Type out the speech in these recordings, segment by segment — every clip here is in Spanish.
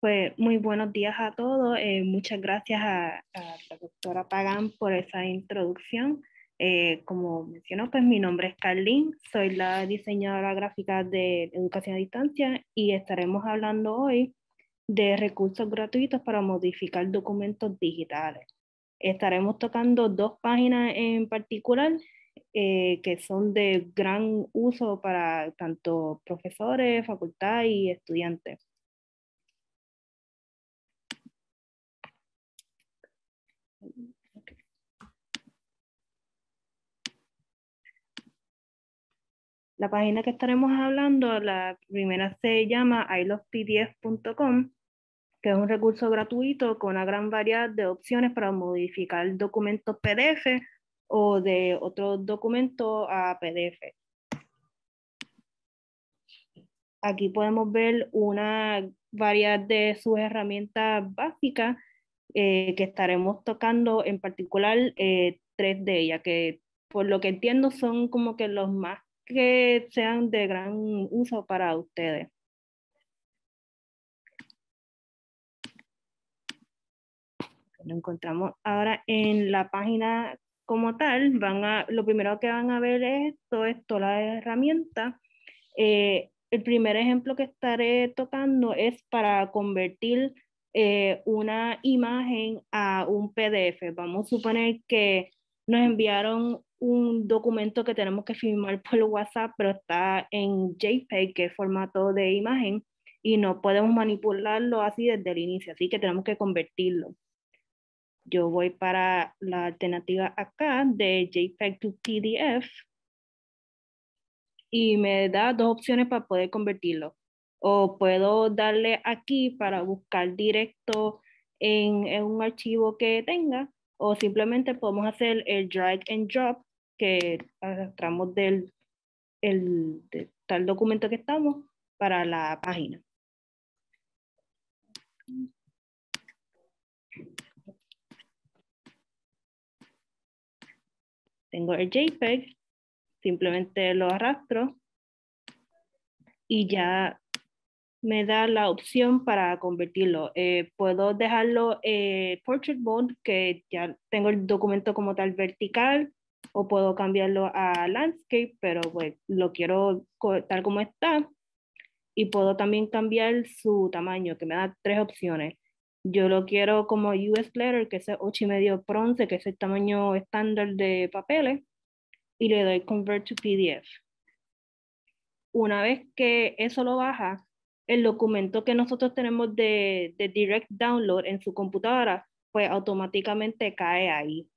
Pues muy buenos días a todos. Eh, muchas gracias a, la doctora Pagan por esa introducción. Eh, como mencionó, pues mi nombre es Carlín, soy la diseñadora gráfica de Educación a Distancia y estaremos hablando hoy de recursos gratuitos para modificar documentos digitales. Estaremos tocando dos páginas en particular eh, que son de gran uso para tanto profesores, facultad y estudiantes. La página que estaremos hablando, la primera se llama ilovepdf.com, que es un recurso gratuito con una gran variedad de opciones para modificar documentos PDF o de otros documentos a PDF. Aquí podemos ver una variedad de sus herramientas básicas eh, que estaremos tocando, en particular eh, tres de ellas, que por lo que entiendo son como que los más que sean de gran uso para ustedes. Lo encontramos ahora en la página como tal, van a, lo primero que van a ver es todo esto, la herramienta. Eh, el primer ejemplo que estaré tocando es para convertir eh, una imagen a un PDF. Vamos a suponer que nos enviaron un documento que tenemos que firmar por WhatsApp, pero está en JPEG, que es formato de imagen, y no podemos manipularlo así desde el inicio, así que tenemos que convertirlo. Yo voy para la alternativa acá de JPEG to PDF y me da dos opciones para poder convertirlo o puedo darle aquí para buscar directo en, un archivo que tenga o simplemente podemos hacer el drag and drop que arrastramos del el, tal documento que estamos para la página. Tengo el JPEG, simplemente lo arrastro y ya me da la opción para convertirlo. Eh, puedo dejarlo eh, portrait mode, que ya tengo el documento como tal vertical, o puedo cambiarlo a landscape, pero pues lo quiero tal como está. Y puedo también cambiar su tamaño, que me da tres opciones. Yo lo quiero como US Letter, que es 8,5 por 11, que es el tamaño estándar de papeles, y le doy Convert to PDF. Una vez que eso lo baja, el documento que nosotros tenemos de, de direct download en su computadora, pues automáticamente cae ahí.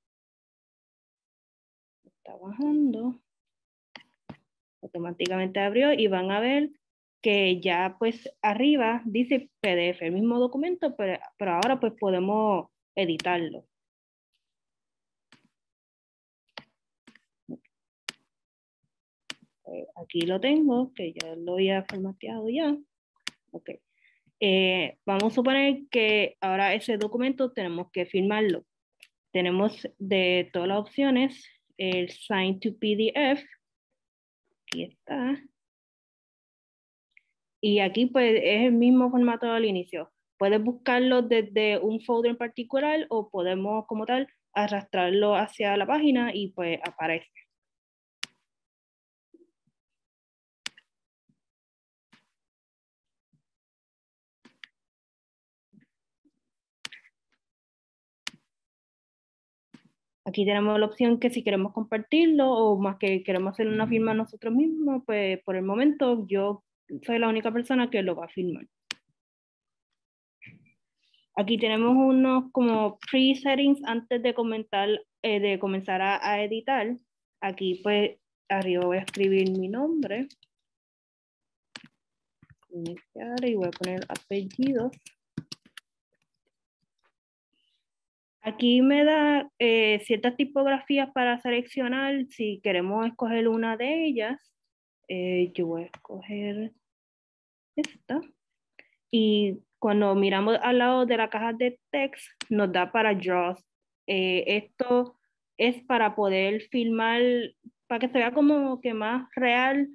Está bajando. Automáticamente abrió y van a ver que ya pues arriba dice PDF, el mismo documento, pero, pero ahora pues podemos editarlo. Aquí lo tengo, que ya lo había formateado ya. Ok. Eh, vamos a suponer que ahora ese documento tenemos que firmarlo. Tenemos de todas las opciones el Sign to PDF. Aquí está. Y aquí pues es el mismo formato al inicio. Puedes buscarlo desde un folder en particular o podemos como tal arrastrarlo hacia la página y pues aparece. Aquí tenemos la opción que si queremos compartirlo o más que queremos hacer una firma nosotros mismos, pues por el momento yo soy la única persona que lo va a firmar. Aquí tenemos unos como pre-settings antes de, comentar, eh, de comenzar a, editar. Aquí pues arriba voy a escribir mi nombre. y voy a poner apellidos. Aquí me da eh, ciertas tipografías para seleccionar si queremos escoger una de ellas. Eh, yo voy a escoger esta. Y cuando miramos al lado de la caja de text, nos da para draws. Eh, esto es para poder filmar, para que se vea como que más real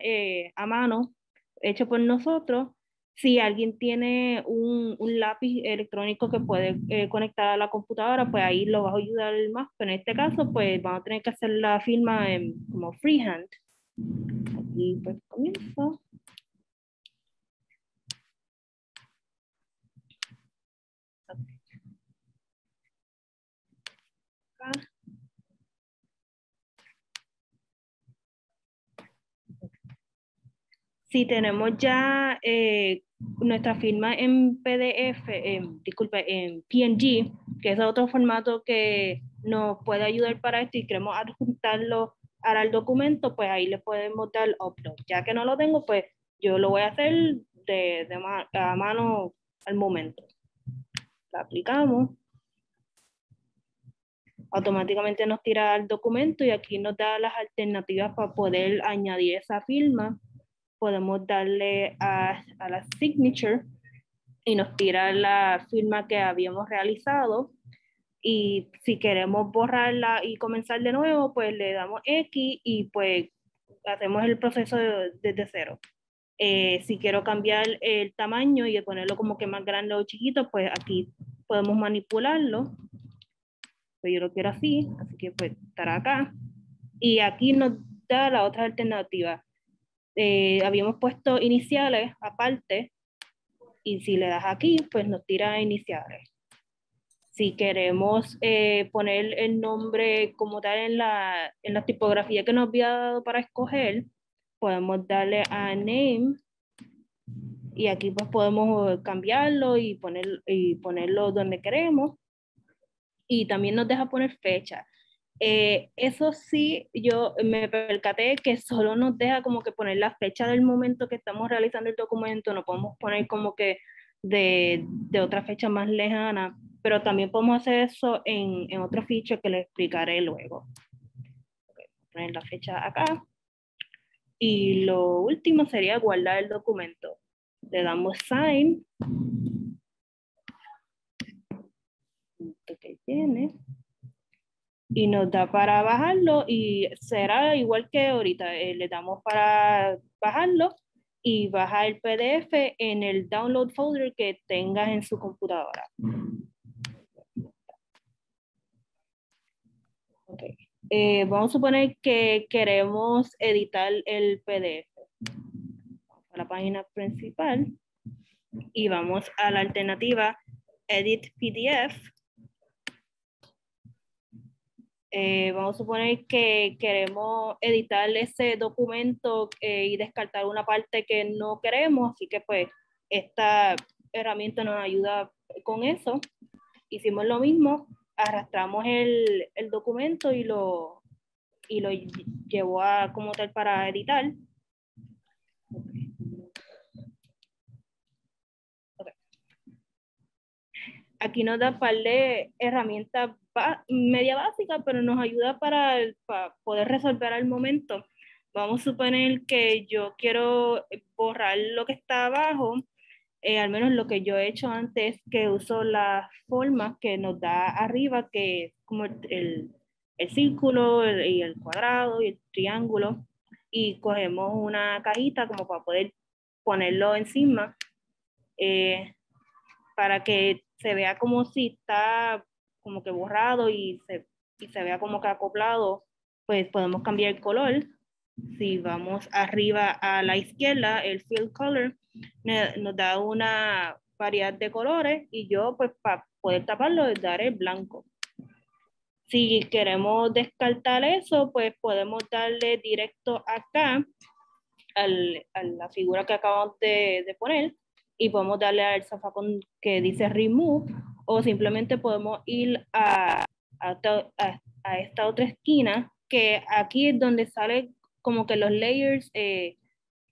a mano, hecho por nosotros. Si alguien tiene un, un lápiz electrónico que puede eh, conectar a la computadora, pues ahí lo va a ayudar más. Pero en este caso, pues vamos a tener que hacer la firma en, como freehand. Aquí pues comienzo. Si tenemos ya eh, nuestra firma en PDF, disculpe, en PNG, que es otro formato que nos puede ayudar para esto y queremos adjuntarlo al documento, pues ahí le podemos dar upload. Ya que no lo tengo, pues yo lo voy a hacer de, de a mano al momento. La aplicamos automáticamente nos tira el documento y aquí nos da las alternativas para poder añadir esa firma. Podemos darle a, a la signature y nos tira la firma que habíamos realizado. Y si queremos borrarla y comenzar de nuevo, pues le damos X y pues hacemos el proceso desde cero. Eh, si quiero cambiar el tamaño y ponerlo como que más grande o chiquito, pues aquí podemos manipularlo pues yo lo quiero así, así que pues estará acá. Y aquí nos da la otra alternativa. Eh, habíamos puesto iniciales aparte y si le das aquí, pues nos tira iniciales. Si queremos eh, poner el nombre como tal en la, en la tipografía que nos había dado para escoger, podemos darle a name y aquí pues podemos cambiarlo y, poner, y ponerlo donde queremos y también nos deja poner fecha. Eh, eso sí, yo me percaté que solo nos deja como que poner la fecha del momento que estamos realizando el documento, no podemos poner como que de, de otra fecha más lejana, pero también podemos hacer eso en, en otro feature que les explicaré luego. poner la fecha acá. Y lo último sería guardar el documento. Le damos sign que tiene y nos da para bajarlo y será igual que ahorita, eh, le damos para bajarlo y baja el PDF en el download folder que tengas en su computadora. Eh, vamos a suponer que queremos editar el PDF. a la página principal y vamos a la alternativa Edit PDF eh, vamos a suponer que queremos editar ese documento eh, y descartar una parte que no queremos, así que pues esta herramienta nos ayuda con eso. Hicimos lo mismo, arrastramos el, el documento y lo, y lo llevó a como tal para editar. Aquí nos da un par de herramientas media básica, pero nos ayuda para, poder resolver al momento. Vamos a suponer que yo quiero borrar lo que está abajo, eh, al menos lo que yo he hecho antes, que uso las formas que nos da arriba, que es como el, el círculo y el cuadrado y el triángulo, y cogemos una cajita como para poder ponerlo encima, eh, para que se vea como si está como que borrado y se, y se vea como que acoplado, pues podemos cambiar el color. Si vamos arriba a la izquierda, el fill color nos da una variedad de colores y yo pues para poder taparlo es dar el blanco. Si queremos descartar eso, pues podemos darle directo acá al, a la figura que acabamos de, de poner y podemos darle al zafacón que dice remove o simplemente podemos ir a, a, esta otra esquina, que aquí es donde sale como que los layers, eh,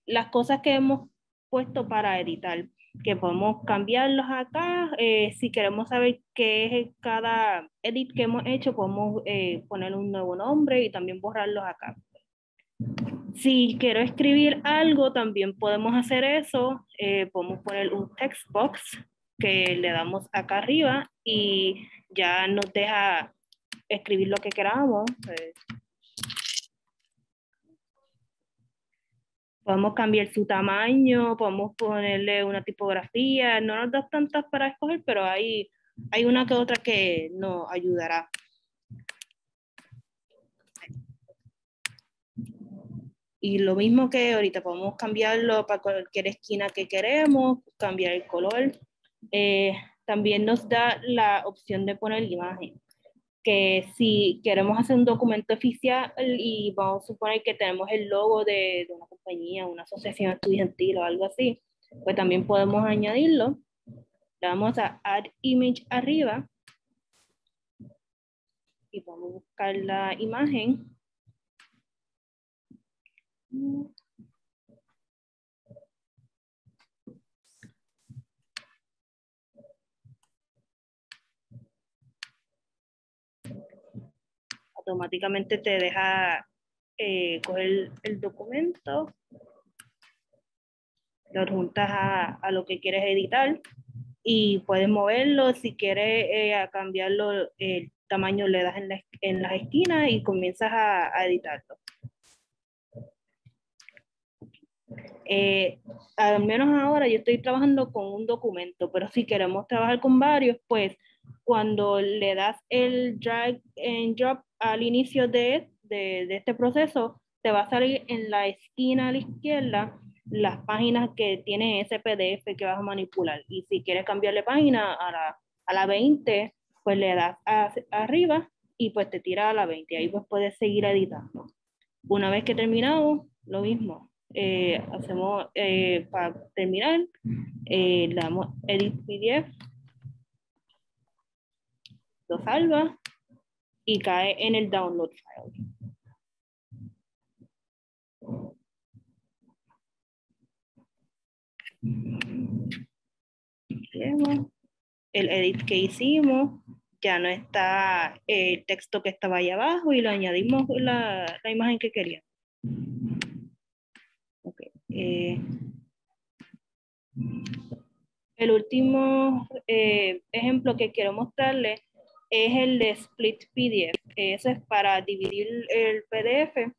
las cosas que hemos puesto para editar, que podemos cambiarlos acá. Eh, si queremos saber qué es cada edit que hemos hecho, podemos eh, poner un nuevo nombre y también borrarlos acá. Si quiero escribir algo, también podemos hacer eso. podemos poner un text box que le damos acá arriba y ya nos deja escribir lo que queramos. Pues. Podemos cambiar su tamaño, podemos ponerle una tipografía, no nos da tantas para escoger, pero hay, hay una que otra que nos ayudará. Y lo mismo que ahorita podemos cambiarlo para cualquier esquina que queremos, cambiar el color. Eh, también nos da la opción de poner imagen que si queremos hacer un documento oficial y vamos a suponer que tenemos el logo de, de, una compañía, una asociación estudiantil o algo así, pues también podemos añadirlo. Le damos a Add Image arriba y vamos a buscar la imagen. Automáticamente te deja eh, coger el documento, lo adjuntas a, a, lo que quieres editar y puedes moverlo. Si quieres eh, cambiarlo, el tamaño le das en, la, en las esquinas y comienzas a, a editarlo. Eh, al menos ahora yo estoy trabajando con un documento, pero si queremos trabajar con varios, pues cuando le das el drag and drop al inicio de, de, este proceso, te va a salir en la esquina a la izquierda las páginas que tiene ese PDF que vas a manipular. Y si quieres cambiarle página a la, a la 20, pues le das a, arriba y pues te tira a la 20. Ahí pues puedes seguir editando. Una vez que terminamos, lo mismo. Eh, hacemos eh, para terminar, eh, le damos Edit PDF, lo salva y cae en el download file. El edit que hicimos, ya no está el texto que estaba ahí abajo y le añadimos la, la imagen que queríamos. Okay. Eh, el último eh, ejemplo que quiero mostrarles es el de split PDF. Ese es para dividir el PDF.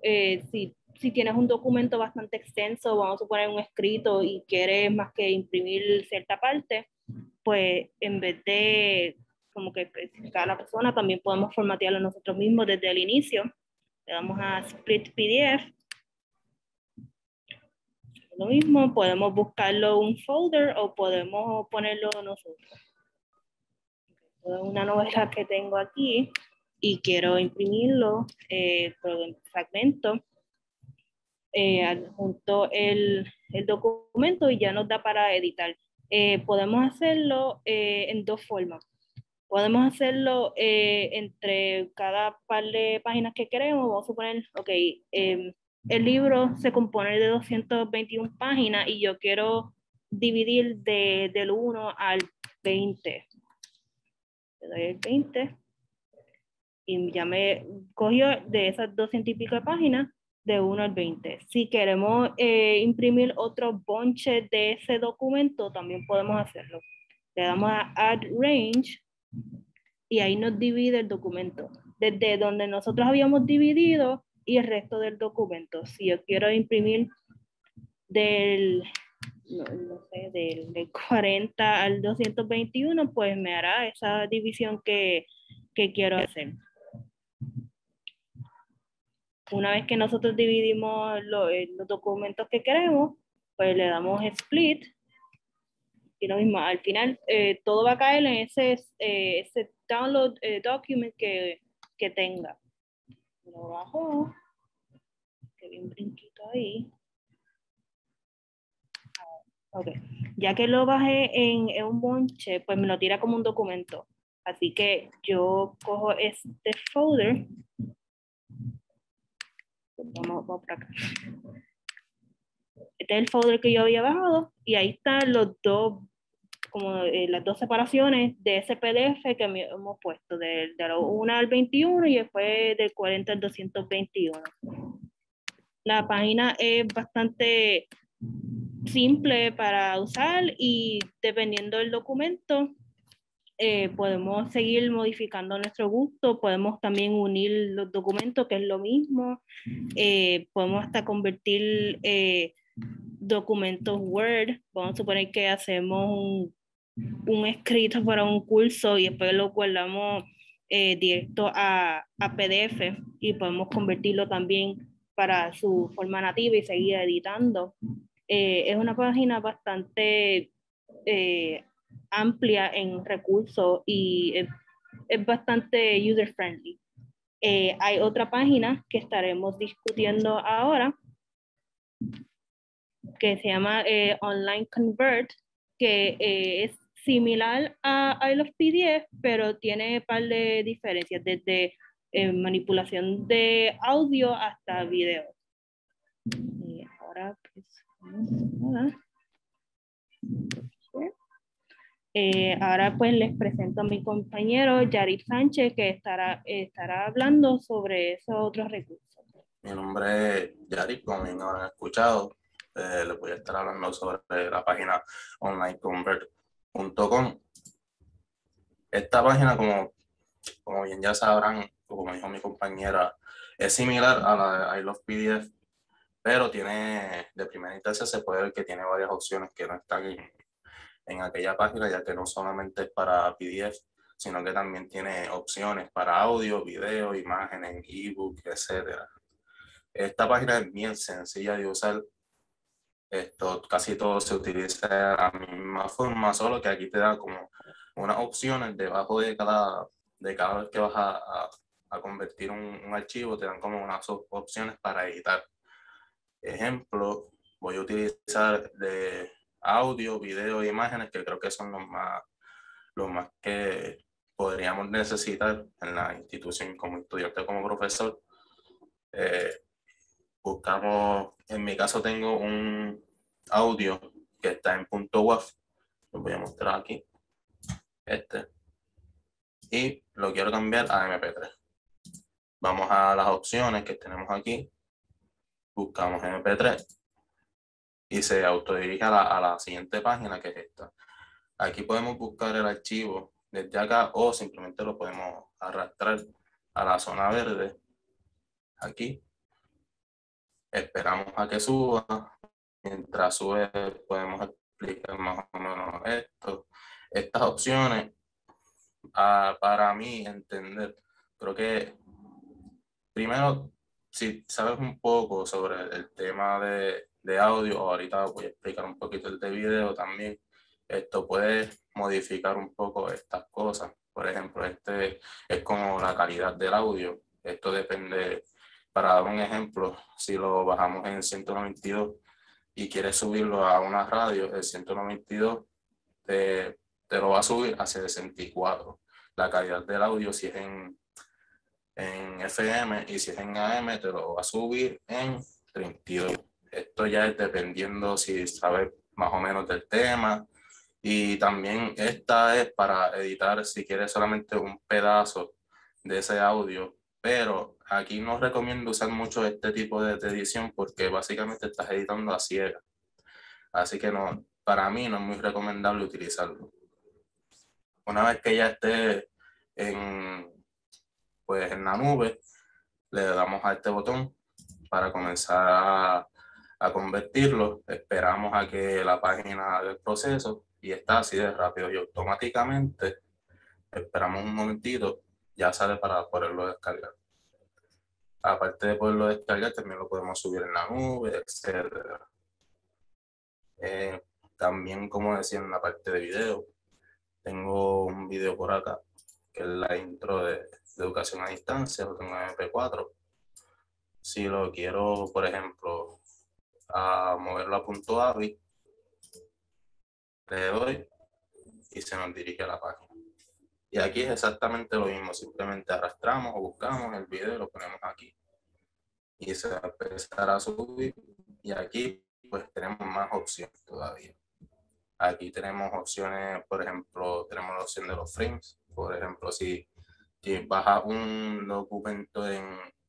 Eh, si, si, tienes un documento bastante extenso, vamos a poner un escrito y quieres más que imprimir cierta parte, pues en vez de como que especificar a la persona, también podemos formatearlo nosotros mismos desde el inicio. Le damos a split PDF. Lo mismo, podemos buscarlo un folder o podemos ponerlo nosotros una novela que tengo aquí y quiero imprimirlo eh, por fragmento, eh, adjunto el, el, documento y ya nos da para editar. Eh, podemos hacerlo eh, en dos formas. Podemos hacerlo eh, entre cada par de páginas que queremos. Vamos a suponer, ok, em, el libro se compone de 221 páginas y yo quiero dividir de, del 1 al 20 le doy el 20 y ya me cogió de esas 200 y pico de páginas de 1 al 20. Si queremos eh, imprimir otro bonche de ese documento, también podemos hacerlo. Le damos a Add Range y ahí nos divide el documento. Desde donde nosotros habíamos dividido y el resto del documento. Si yo quiero imprimir del no, no sé, del, del, 40 al 221, pues me hará esa división que, que quiero hacer. Una vez que nosotros dividimos lo, eh, los documentos que queremos, pues le damos split. Y lo mismo, al final eh, todo va a caer en ese, eh, ese download eh, document que, que tenga. Lo bajo. Que bien brinquito ahí. Ok, ya que lo bajé en, en, un bonche, pues me lo tira como un documento. Así que yo cojo este folder. Vamos, vamos por acá. Este es el folder que yo había bajado y ahí están los dos, como eh, las dos separaciones de ese PDF que hemos puesto, de, de 1 al 21 y después del 40 al 221. La página es bastante simple para usar y dependiendo del documento, eh, podemos seguir modificando nuestro gusto, podemos también unir los documentos, que es lo mismo, eh, podemos hasta convertir eh, documentos Word, vamos a suponer que hacemos un, un, escrito para un curso y después lo guardamos directo a, a PDF y podemos convertirlo también para su forma nativa y seguir editando. Es una página bastante amplia en recursos y es, bastante user friendly. Eh, hay otra página que estaremos discutiendo ahora que se llama eh, Online Convert, que eh, es similar a, a, los PDF, pero tiene un par de diferencias, desde manipulación de audio hasta video. Y ahora, pues, eh, ahora pues les presento a mi compañero Yarit Sánchez que estará, estará hablando sobre esos otros recursos. Mi nombre es Yarit, como bien habrán escuchado. Eh, les voy a estar hablando sobre la página onlineconvert.com. Esta página, como, como bien ya sabrán, como dijo mi compañera, es similar a la de I Love PDF, pero tiene, de primera instancia se puede ver que tiene varias opciones que no están en, en aquella página, ya que no solamente es para PDF, sino que también tiene opciones para audio, video, imágenes, ebook, etc. Esta página es bien sencilla de usar. Esto casi todo se utiliza de la misma forma, solo que aquí te da como unas opciones debajo de cada, de cada vez que vas a, a, convertir un, un, archivo, te dan como unas opciones para editar. Ejemplo, voy a utilizar de audio, video e imágenes, que creo que son los más, los más que podríamos necesitar en la institución como estudiante, como profesor. Eh, buscamos, en mi caso tengo un audio que está en punto WAV, lo voy a mostrar aquí, este, y lo quiero cambiar a MP3. Vamos a las opciones que tenemos aquí, buscamos MP3 y se autodirige a la, a la siguiente página que es esta. Aquí podemos buscar el archivo desde acá o simplemente lo podemos arrastrar a la zona verde. Aquí. Esperamos a que suba. Mientras sube podemos explicar más o menos esto. Estas opciones, ah, para mí entender, creo que primero, si sabes un poco sobre el tema de de audio, ahorita voy a explicar un poquito el de video también. Esto puede modificar un poco estas cosas. Por ejemplo, este es como la calidad del audio. Esto depende, para dar un ejemplo, si lo bajamos en 192 y quieres subirlo a una radio, el 192 te, te lo va a subir a 64. La calidad del audio, si es en, en FM y si es en AM, te lo va a subir en 32. Esto ya es dependiendo si sabes más o menos del tema. Y también esta es para editar si quieres solamente un pedazo de ese audio. Pero aquí no recomiendo usar mucho este tipo de, edición porque básicamente estás editando a ciega. Así que no, para mí no es muy recomendable utilizarlo. Una vez que ya esté en, pues en la nube, le damos a este botón para comenzar a convertirlo, esperamos a que la página haga el proceso y está así de rápido y automáticamente esperamos un momentito, ya sale para poderlo descargar. Aparte de poderlo descargar, también lo podemos subir en la nube, etc. Eh, también, como decía en la parte de video, tengo un video por acá, que es la intro de, de educación a distancia, lo tengo en MP4. Si lo quiero, por ejemplo, a moverlo a punto AVI, le doy y se nos dirige a la página. Y aquí es exactamente lo mismo, simplemente arrastramos o buscamos el video y lo ponemos aquí. Y se va a empezar a subir y aquí pues tenemos más opciones todavía. Aquí tenemos opciones, por ejemplo, tenemos la opción de los frames. Por ejemplo, si, si baja un documento en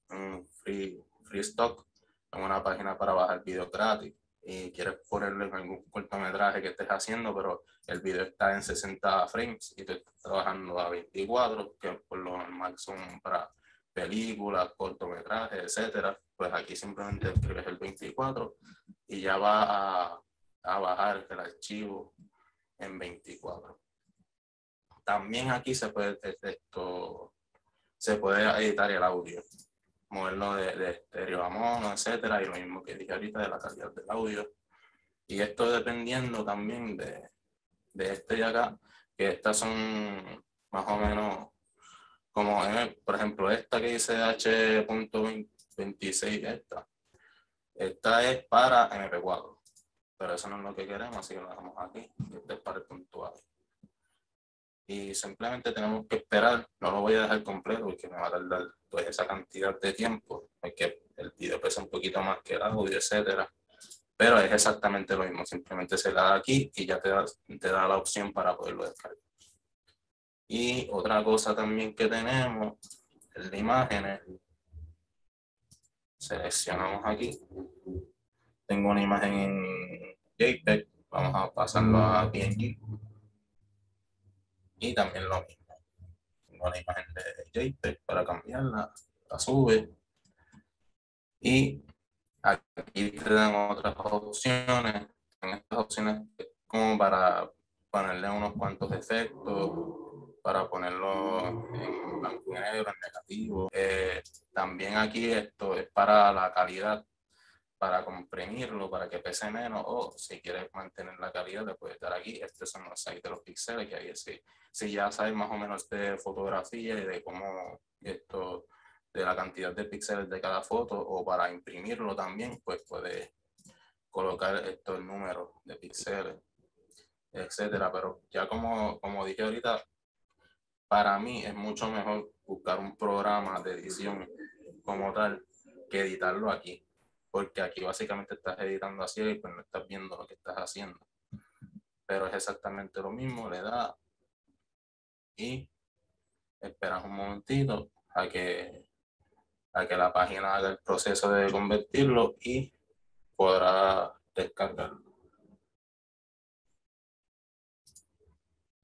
un free, free stock, en una página para bajar video gratis. y quieres ponerlo en algún cortometraje que estés haciendo, pero el video está en 60 frames y tú estás trabajando a 24, que por lo normal para películas, cortometrajes, etcétera, pues aquí simplemente escribes el 24 y ya va a bajar el archivo en 24. También aquí se puede, esto, se puede editar el audio, moverlo de, de estéreo a mono, etcétera, y lo mismo que dije ahorita de la calidad del audio. Y esto dependiendo también de, de este de acá, que estas son más o menos como, por ejemplo, esta que dice H.26, esta. Esta es para MP4, pero eso no es lo que queremos, así que lo dejamos aquí. Este es para el puntual. Y simplemente tenemos que esperar, no lo voy a dejar completo porque me va a tardar pues, esa cantidad de tiempo, porque el video pesa un poquito más que el audio, etcétera. Pero es exactamente lo mismo, simplemente se la da aquí y ya te da, te da la opción para poderlo descargar. Y otra cosa también que tenemos es de imágenes. Seleccionamos aquí. Tengo una imagen en JPEG. Vamos a pasarlo a PNG. Y también lo mismo. Tengo una imagen de JPEG para cambiarla. La sube. Y aquí te dan otras opciones. En estas opciones como para ponerle unos cuantos efectos para ponerlo en blanco y negro, en negativo. Eh, también aquí esto es para la calidad, para comprimirlo, para que pese menos, o si quieres mantener la calidad, le puedes dar aquí. Estos son los 6 de los píxeles, que ahí sí, si ya sabes más o menos de fotografía y de cómo esto, de la cantidad de píxeles de cada foto, o para imprimirlo también, pues puedes colocar esto el número de píxeles etcétera, pero ya como, como dije ahorita, para mí es mucho mejor buscar un programa de edición como tal que editarlo aquí. Porque aquí básicamente estás editando así y pues no estás viendo lo que estás haciendo. Pero es exactamente lo mismo, le da y esperas un momentito a que, a que la página haga el proceso de convertirlo y podrá descargarlo.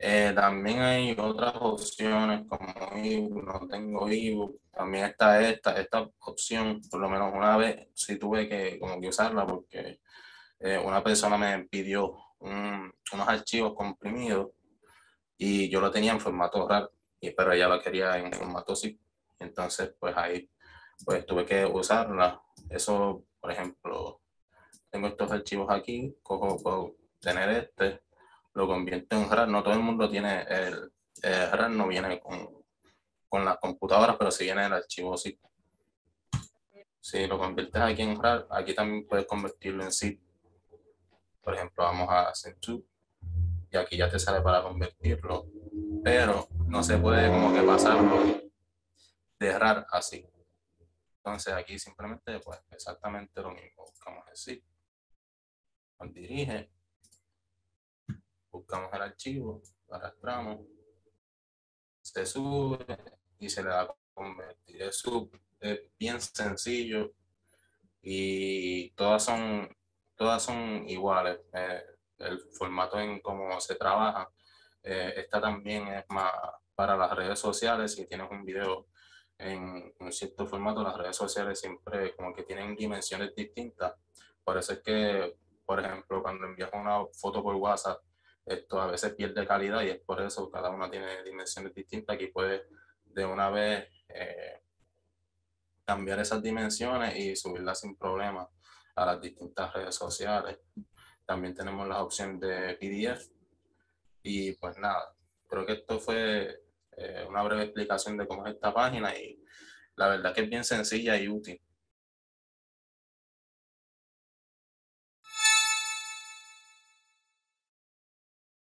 Eh, también hay otras opciones como ebook, no tengo ebook. También está esta, esta opción, por lo menos una vez sí tuve que como usarla porque eh, una persona me pidió unos archivos comprimidos y yo lo tenía en formato RAR, pero ella lo quería en formato zip. Entonces, pues ahí pues tuve que usarla. Eso, por ejemplo, tengo estos archivos aquí, cojo, puedo tener este lo convierte en RAR. No todo el mundo tiene el, RAR, no viene con, con las computadoras, pero si viene el archivo zip. Si lo conviertes aquí en RAR, aquí también puedes convertirlo en zip. Por ejemplo, vamos a Centu y aquí ya te sale para convertirlo, pero no se puede como que pasarlo de RAR así. Entonces aquí simplemente pues exactamente lo mismo, buscamos el zip, nos dirige buscamos el archivo, arrastramos, se sube y se le da a convertir. Es, bien sencillo y todas son, todas son iguales. Eh, el formato en cómo se trabaja. Eh, esta también es más para las redes sociales. Si tienes un video en un cierto formato, las redes sociales siempre como que tienen dimensiones distintas. Por eso es que, por ejemplo, cuando envías una foto por WhatsApp, esto a veces pierde calidad y es por eso cada una tiene dimensiones distintas. Aquí puedes de una vez eh, cambiar esas dimensiones y subirlas sin problema a las distintas redes sociales. También tenemos las opciones de PDF. Y pues nada, creo que esto fue eh, una breve explicación de cómo es esta página y la verdad que es bien sencilla y útil.